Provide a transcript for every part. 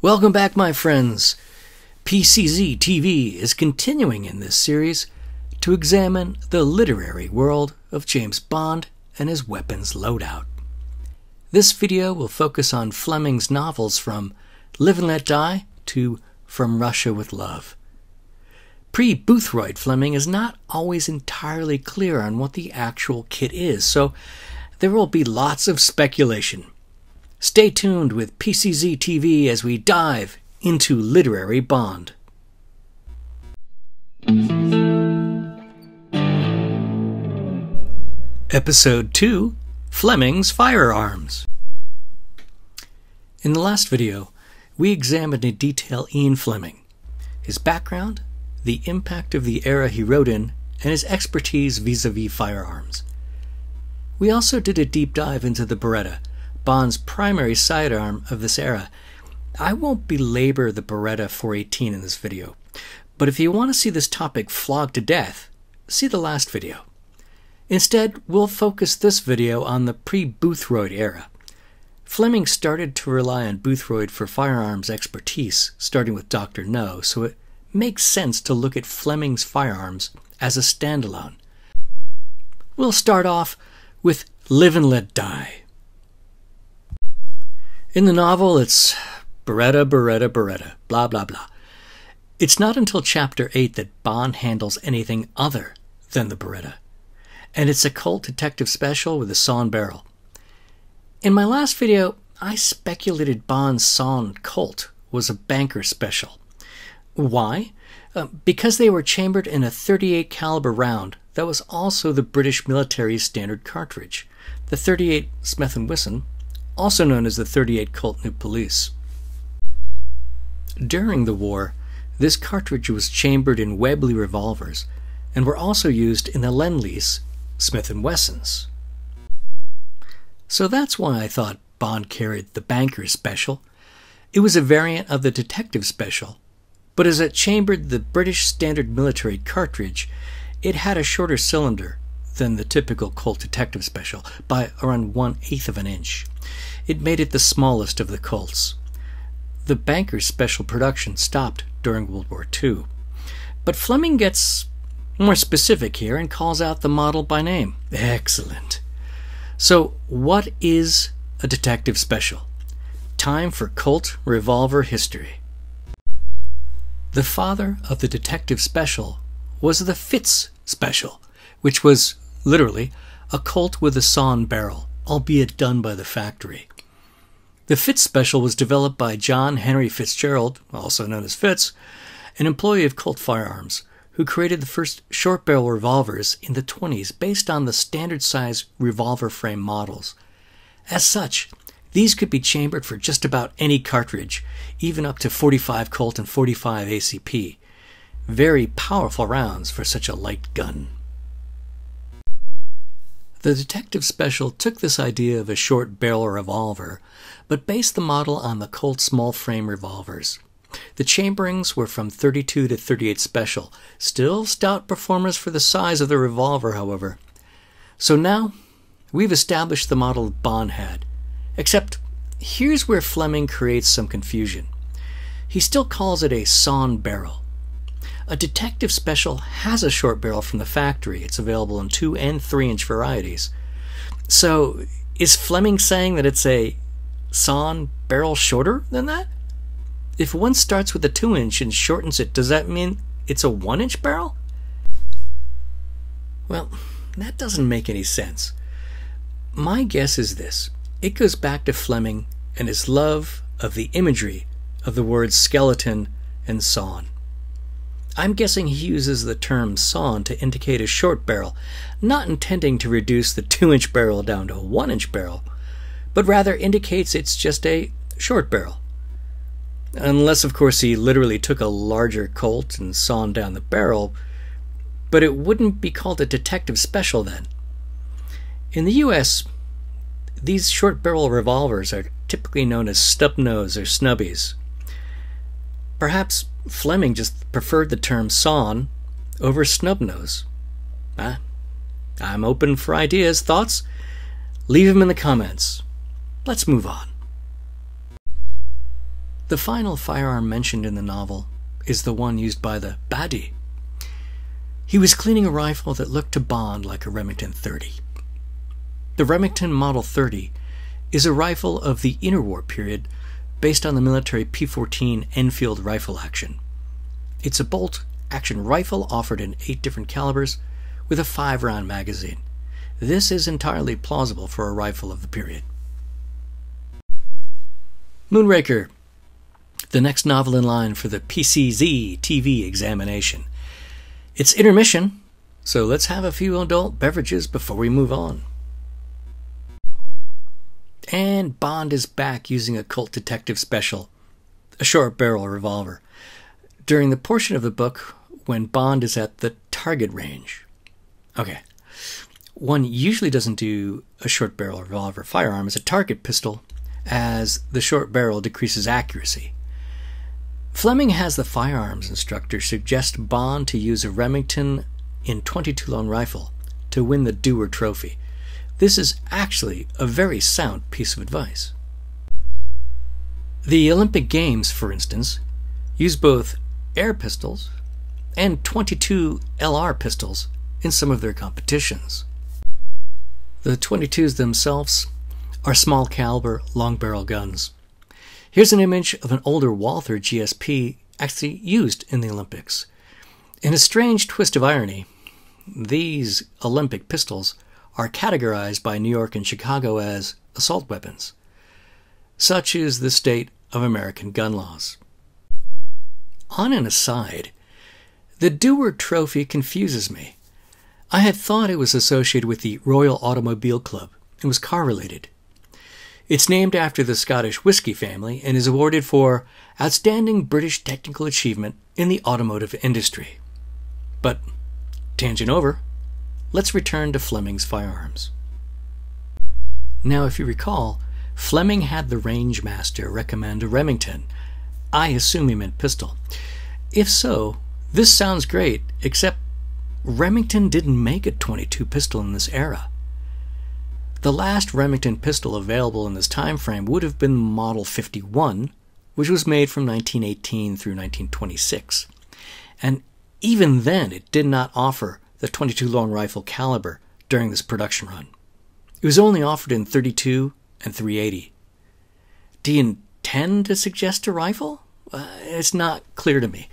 Welcome back, my friends. PCZ TV is continuing in this series to examine the literary world of James Bond and his weapons loadout. This video will focus on Fleming's novels from Live and Let Die to From Russia with Love. Pre Boothroyd Fleming is not always entirely clear on what the actual kit is, so there will be lots of speculation. Stay tuned with PCZ TV as we dive into literary Bond. Episode 2 Fleming's Firearms. In the last video, we examined in detail Ian Fleming, his background, the impact of the era he wrote in, and his expertise vis a vis firearms. We also did a deep dive into the Beretta, Bond's primary sidearm of this era. I won't belabor the Beretta 418 in this video, but if you want to see this topic flogged to death, see the last video. Instead, we'll focus this video on the pre Boothroyd era. Fleming started to rely on Boothroyd for firearms expertise, starting with Dr. No, so it makes sense to look at Fleming's firearms as a standalone. We'll start off with Live and Let Die. In the novel, it's Beretta, Beretta, Beretta, blah, blah, blah. It's not until chapter 8 that Bond handles anything other than the Beretta. And it's a Colt detective special with a sawn barrel. In my last video, I speculated Bond's sawn Colt was a banker special. Why? Uh, because they were chambered in a 38 caliber round that was also the British military's standard cartridge, the 38 Smith & Wesson, also known as the 38 Colt New Police. During the war, this cartridge was chambered in Webley revolvers and were also used in the Lend-Lease Smith & Wessons. So that's why I thought Bond carried the Banker Special. It was a variant of the Detective Special, but as it chambered the British Standard Military cartridge, it had a shorter cylinder than the typical Colt Detective Special by around one eighth of an inch. It made it the smallest of the Colts. The Banker's special production stopped during World War II. But Fleming gets more specific here and calls out the model by name. Excellent. So, what is a detective special? Time for Colt revolver history. The father of the detective special was the Fitz special, which was literally a Colt with a sawn barrel, albeit done by the factory. The Fitz special was developed by John Henry Fitzgerald, also known as Fitz, an employee of Colt Firearms, who created the first short barrel revolvers in the 20s based on the standard size revolver frame models. As such, these could be chambered for just about any cartridge, even up to 45 Colt and 45 ACP. Very powerful rounds for such a light gun. The Detective Special took this idea of a short barrel revolver, but based the model on the Colt small frame revolvers. The chamberings were from 32 to 38 special, still stout performers for the size of the revolver, however. So now we've established the model Bond had. Except here's where Fleming creates some confusion. He still calls it a sawn barrel. A detective special has a short barrel from the factory. It's available in 2 and 3 inch varieties. So is Fleming saying that it's a sawn barrel shorter than that? if one starts with a 2 inch and shortens it, does that mean it's a 1 inch barrel? Well, that doesn't make any sense. My guess is this it goes back to Fleming and his love of the imagery of the words skeleton and sawn. I'm guessing he uses the term sawn to indicate a short barrel, not intending to reduce the 2 inch barrel down to a 1 inch barrel, but rather indicates it's just a short barrel. Unless, of course, he literally took a larger Colt and sawn down the barrel, but it wouldn't be called a detective special then. In the US, these short barrel revolvers are typically known as stub nose or snubbies. Perhaps Fleming just preferred the term sawn over snubnose. Ah, I'm open for ideas, thoughts? Leave them in the comments. Let's move on. The final firearm mentioned in the novel is the one used by the baddie. He was cleaning a rifle that looked to Bond like a Remington 30. The Remington Model 30 is a rifle of the interwar period based on the military P 14 Enfield rifle action. It's a bolt action rifle offered in eight different calibers with a five round magazine. This is entirely plausible for a rifle of the period. Moonraker, the next novel in line for the PCZ TV examination. It's intermission, so let's have a few adult beverages before we move on. And Bond is back using a Colt detective special, a short barrel revolver, during the portion of the book when Bond is at the target range. Okay. One usually doesn't do a short barrel revolver firearm as a target pistol, as the short barrel decreases accuracy. Fleming has the firearms instructor suggest Bond to use a Remington in 22 long rifle to win the Dewar Trophy. This is actually a very sound piece of advice. The Olympic Games, for instance, use both air pistols and 22 LR pistols in some of their competitions. The 22s themselves are small caliber, long barrel guns. Here's an image of an older Walther GSP actually used in the Olympics. In a strange twist of irony, these Olympic pistols are categorized by New York and Chicago as assault weapons. Such is the state of American gun laws. On an aside, the Dewar Trophy confuses me. I had thought it was associated with the Royal Automobile Club and was car related. It's named after the Scottish whisky family and is awarded for outstanding British technical achievement in the automotive industry. But, tangent over, let's return to Fleming's firearms. Now, if you recall, Fleming had the range master recommend a Remington. I assume he meant pistol. If so, this sounds great, except Remington didn't make a 22 pistol in this era. The last Remington pistol available in this time frame would have been the Model 51, which was made from 1918 through 1926. And even then, it did not offer the 22 long rifle caliber during this production run. It was only offered in 32 and 380. Do you intend to suggest a rifle? Uh, it's not clear to me.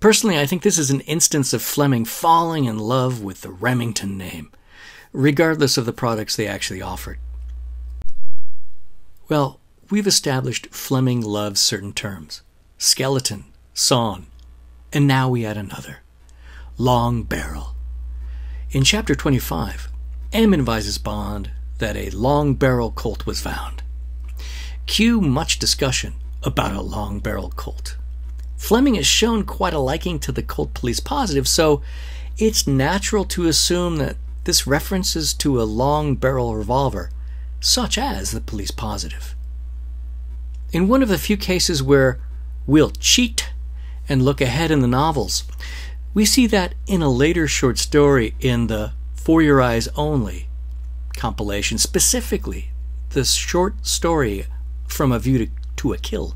Personally, I think this is an instance of Fleming falling in love with the Remington name, regardless of the products they actually offered. Well, we've established Fleming loves certain terms skeleton, sawn, and now we add another long barrel. In chapter 25, M advises Bond that a long barrel Colt was found. Cue much discussion about a long barrel Colt. Fleming has shown quite a liking to the Colt Police Positive, so it's natural to assume that this references to a long barrel revolver, such as the Police Positive. In one of the few cases where we'll cheat and look ahead in the novels, we see that in a later short story in the For Your Eyes Only compilation, specifically the short story From a View to, to a Kill.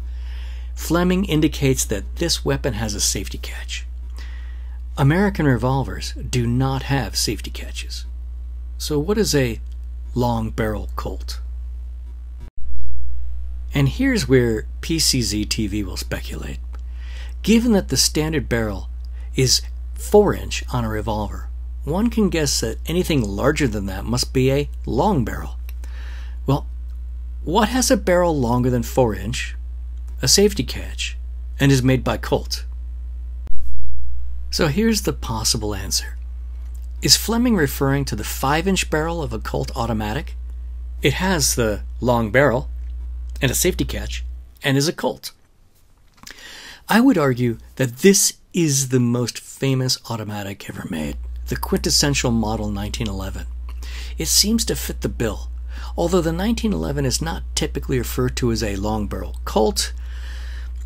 Fleming indicates that this weapon has a safety catch. American revolvers do not have safety catches. So, what is a long barrel Colt? And here's where PCZ TV will speculate. Given that the standard barrel is 4 inch on a revolver, one can guess that anything larger than that must be a long barrel. Well, what has a barrel longer than 4 inch, a safety catch, and is made by Colt? So here's the possible answer. Is Fleming referring to the 5 inch barrel of a Colt automatic? It has the long barrel and a safety catch and is a Colt. I would argue that this is the most famous automatic ever made, the quintessential Model 1911. It seems to fit the bill. Although the 1911 is not typically referred to as a long barrel Colt,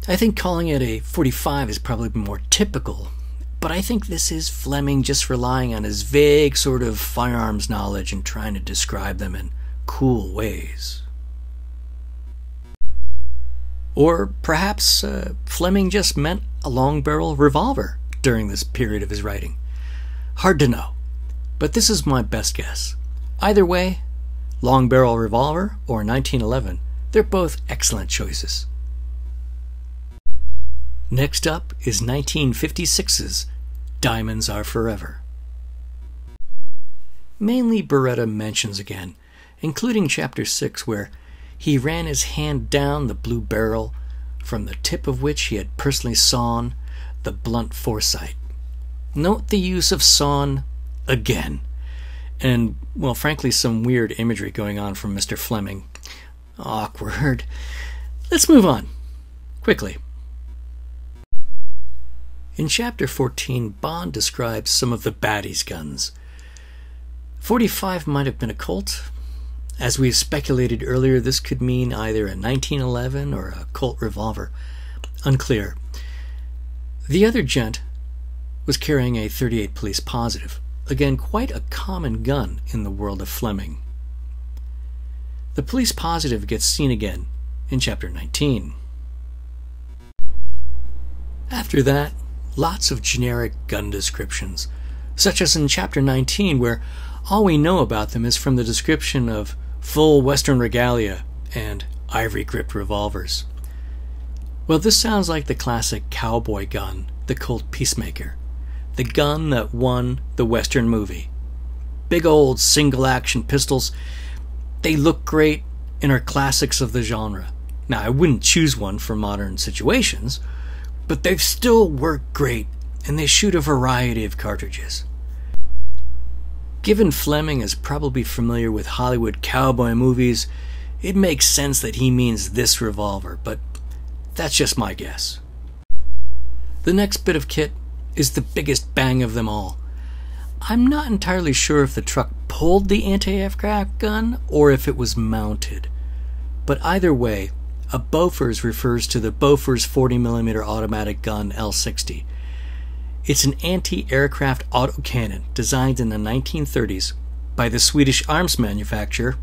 I think calling it a 45 is probably more typical. But I think this is Fleming just relying on his vague sort of firearms knowledge and trying to describe them in cool ways. Or perhaps uh, Fleming just meant a long barrel revolver during this period of his writing. Hard to know, but this is my best guess. Either way, long barrel revolver or 1911, they're both excellent choices. Next up is 1956's Diamonds Are Forever. Mainly Beretta mentions again, including Chapter 6, where he ran his hand down the blue barrel, from the tip of which he had personally sawn the blunt foresight. Note the use of sawn again. And, well, frankly, some weird imagery going on from Mr. Fleming. Awkward. Let's move on. Quickly. In Chapter 14, Bond describes some of the baddies' guns. 45 might have been a Colt. As we've speculated earlier, this could mean either a 1911 or a Colt revolver. Unclear. The other gent was carrying a 38 police positive. Again, quite a common gun in the world of Fleming. The police positive gets seen again in Chapter 19. After that, lots of generic gun descriptions, such as in Chapter 19, where all we know about them is from the description of full Western regalia and ivory gripped revolvers. Well, this sounds like the classic cowboy gun, the Colt Peacemaker, the gun that won the Western movie. Big old single action pistols, they look great and are classics of the genre. Now, I wouldn't choose one for modern situations but they still work great and they shoot a variety of cartridges. Given Fleming is probably familiar with Hollywood cowboy movies, it makes sense that he means this revolver, but that's just my guess. The next bit of kit is the biggest bang of them all. I'm not entirely sure if the truck pulled the anti aircraft gun or if it was mounted. But either way, a Bofors refers to the Bofors 40mm automatic gun L60. It's an anti aircraft autocannon designed in the 1930s by the Swedish arms manufacturer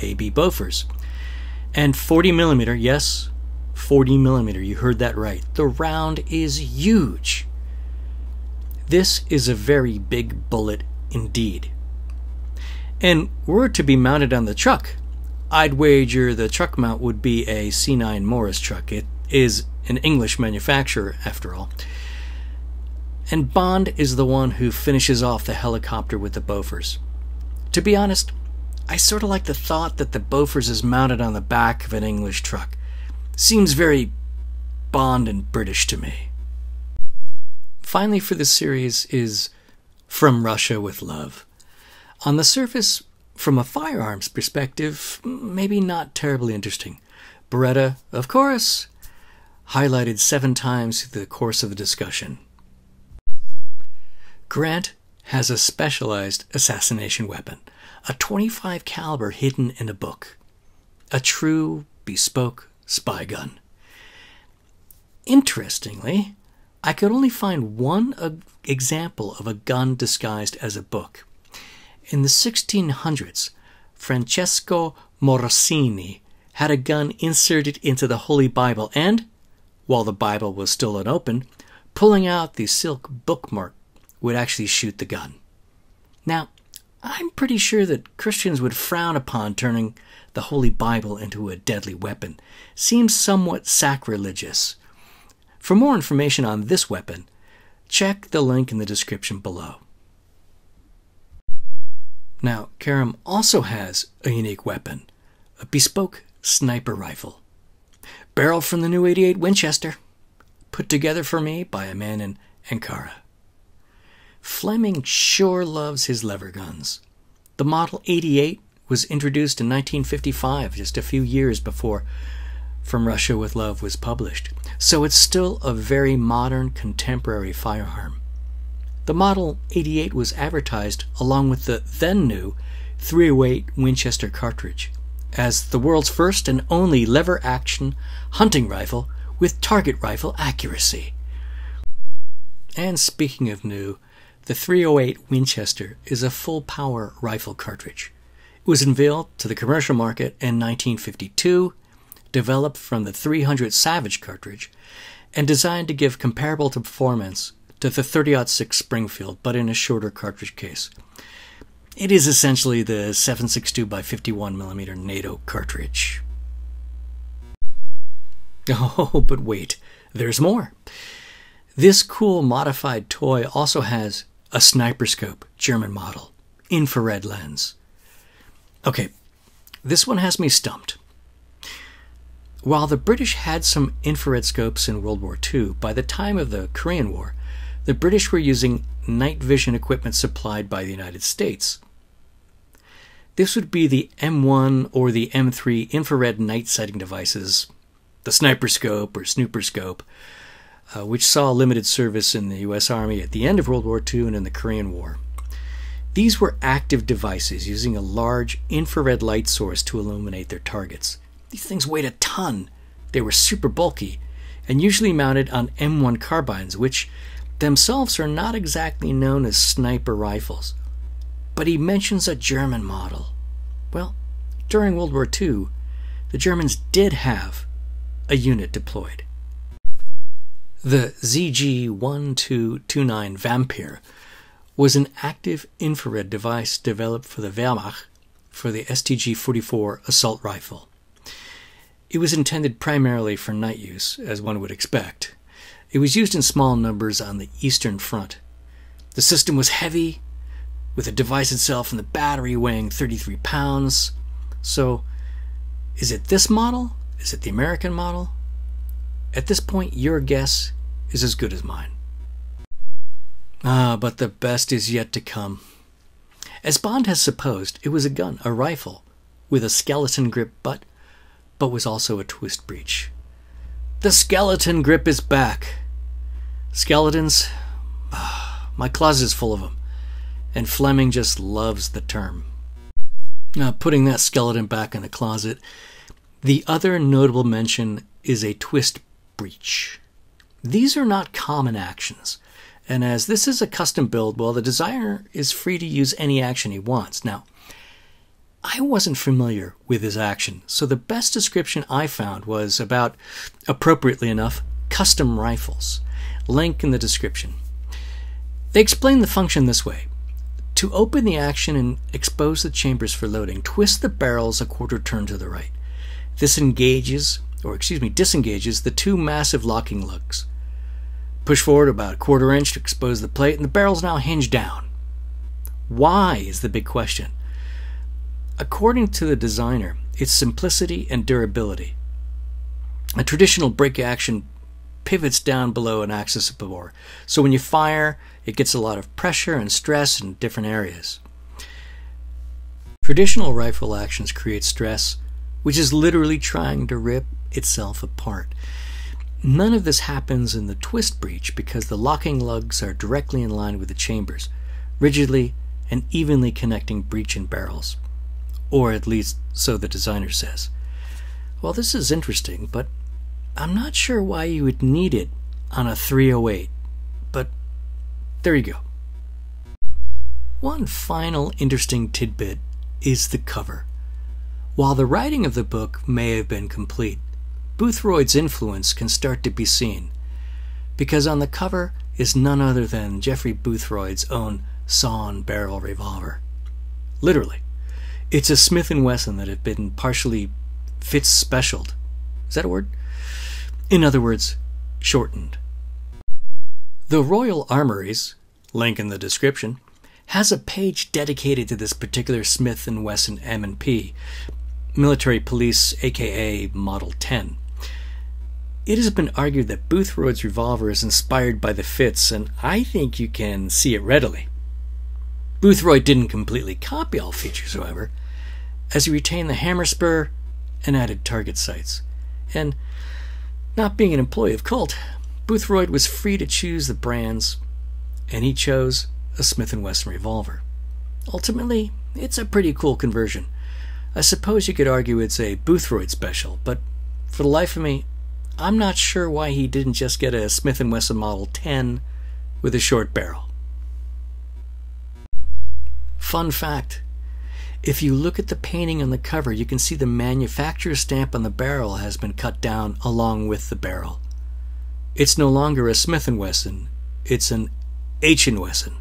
AB Bofors. And 40mm, yes, 40mm, you heard that right. The round is huge. This is a very big bullet indeed. And were it to be mounted on the truck, I'd wager the truck mount would be a C9 Morris truck. It is an English manufacturer, after all. And Bond is the one who finishes off the helicopter with the Bofors. To be honest, I sort of like the thought that the Bofors is mounted on the back of an English truck. Seems very Bond and British to me. Finally, for the series is From Russia with Love. On the surface, from a firearms perspective, maybe not terribly interesting. Beretta, of course, highlighted seven times through the course of the discussion. Grant has a specialized assassination weapon, a 25 caliber hidden in a book, a true bespoke spy gun. Interestingly, I could only find one example of a gun disguised as a book. In the 1600s, Francesco Morosini had a gun inserted into the Holy Bible and, while the Bible was still unopened, pulling out the silk bookmark would actually shoot the gun. Now, I'm pretty sure that Christians would frown upon turning the Holy Bible into a deadly weapon. Seems somewhat sacrilegious. For more information on this weapon, check the link in the description below. Now, Kerim also has a unique weapon a bespoke sniper rifle. Barrel from the new 88 Winchester, put together for me by a man in Ankara. Fleming sure loves his lever guns. The Model 88 was introduced in 1955, just a few years before From Russia with Love was published, so it's still a very modern contemporary firearm. The Model 88 was advertised along with the then new 308 Winchester cartridge as the world's first and only lever action hunting rifle with target rifle accuracy. And speaking of new, the 308 Winchester is a full power rifle cartridge. It was unveiled to the commercial market in 1952, developed from the 300 Savage cartridge and designed to give comparable performance to the 30-06 Springfield, but in a shorter cartridge case. It is essentially the 7.62 by 51 millimeter NATO cartridge. Oh, but wait, there's more. This cool modified toy also has a sniper scope, German model, infrared lens. Okay, this one has me stumped. While the British had some infrared scopes in World War II, by the time of the Korean War, the British were using night vision equipment supplied by the United States. This would be the M1 or the M3 infrared night sighting devices, the sniper scope or snooper scope, uh, which saw limited service in the U.S. Army at the end of World War II and in the Korean War. These were active devices using a large infrared light source to illuminate their targets. These things weighed a ton. They were super bulky and usually mounted on M1 carbines, which themselves are not exactly known as sniper rifles. But he mentions a German model. Well, during World War II, the Germans did have a unit deployed. The ZG 1229 Vampyr was an active infrared device developed for the Wehrmacht for the STG 44 assault rifle. It was intended primarily for night use, as one would expect. It was used in small numbers on the Eastern Front. The system was heavy, with the device itself and the battery weighing 33 pounds. So, is it this model? Is it the American model? At this point, your guess is as good as mine. Ah, but the best is yet to come. As Bond has supposed, it was a gun, a rifle, with a skeleton grip butt, but was also a twist breech. The skeleton grip is back. Skeletons, ah, my closet is full of them, and Fleming just loves the term. Now, putting that skeleton back in the closet, the other notable mention is a twist breech. These are not common actions. And as this is a custom build, well, the designer is free to use any action he wants. Now, I wasn't familiar with his action, so the best description I found was about, appropriately enough, custom rifles. Link in the description. They explain the function this way. To open the action and expose the chambers for loading, twist the barrels a quarter turn to the right. This engages, or excuse me, disengages the two massive locking lugs. Push forward about a quarter inch to expose the plate, and the barrel's now hinged down. Why is the big question. According to the designer, it's simplicity and durability. A traditional break action pivots down below an axis of bore, so when you fire, it gets a lot of pressure and stress in different areas. Traditional rifle actions create stress, which is literally trying to rip itself apart. None of this happens in the twist breech because the locking lugs are directly in line with the chambers, rigidly and evenly connecting breech and barrels. Or at least so the designer says. Well, this is interesting, but I'm not sure why you would need it on a 308. But there you go. One final interesting tidbit is the cover. While the writing of the book may have been complete, Boothroyd's influence can start to be seen, because on the cover is none other than Geoffrey Boothroyd's own sawn barrel revolver. Literally. It's a Smith & Wesson that had been partially Fitz specialed. Is that a word? In other words, shortened. The Royal Armories, link in the description, has a page dedicated to this particular Smith & Wesson M&P, military police aka Model 10. It has been argued that Boothroyd's revolver is inspired by the Fitz, and I think you can see it readily. Boothroyd didn't completely copy all features, however, as he retained the hammer spur and added target sights. And not being an employee of Colt, Boothroyd was free to choose the brands, and he chose a Smith & Wesson revolver. Ultimately, it's a pretty cool conversion. I suppose you could argue it's a Boothroyd special, but for the life of me, I'm not sure why he didn't just get a Smith & Wesson Model 10 with a short barrel. Fun fact, If you look at the painting on the cover, you can see the manufacturer's stamp on the barrel has been cut down along with the barrel. It's no longer a Smith & Wesson, it's an H & Wesson.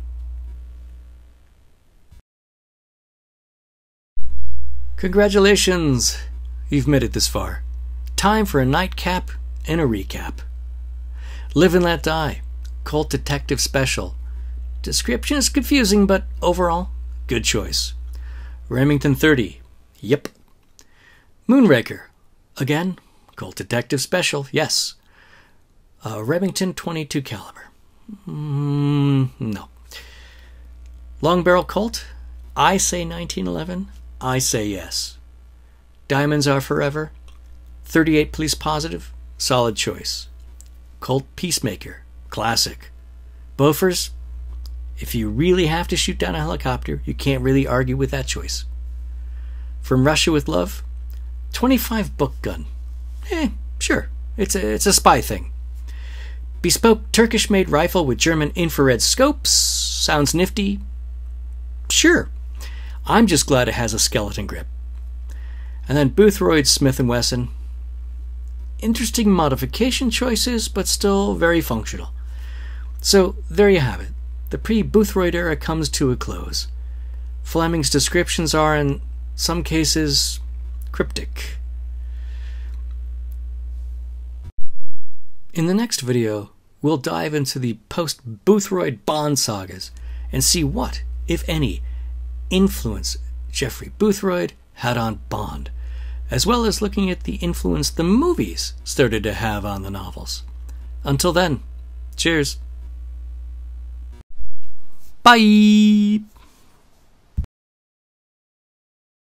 Congratulations! You've made it this far. Time for a nightcap and a recap. Live and Let Die, Colt Detective Special. Description is confusing, but overall, good choice. Remington 30. Yep. Moonraker. Again, Colt Detective Special. Yes. Uh, Remington 22 caliber. Mm, no. Long Barrel Colt. I say 1911. I say yes. Diamonds Are Forever. 38 Police Positive. Solid choice. Colt Peacemaker. Classic. Bofors. If you really have to shoot down a helicopter, you can't really argue with that choice. From Russia with Love. 25 book gun. Eh, sure. It's a, it's a spy thing. Bespoke Turkish made rifle with German infrared scopes. Sounds nifty. Sure. I'm just glad it has a skeleton grip. And then Boothroyd Smith & Wesson. Interesting modification choices, but still very functional. So there you have it. The pre-Boothroyd era comes to a close. Fleming's descriptions are, in some cases, cryptic. In the next video, we'll dive into the post Boothroyd Bond sagas and see what, if any, influence Geoffrey Boothroyd had on Bond, as well as looking at the influence the movies started to have on the novels. Until then, cheers. Bye!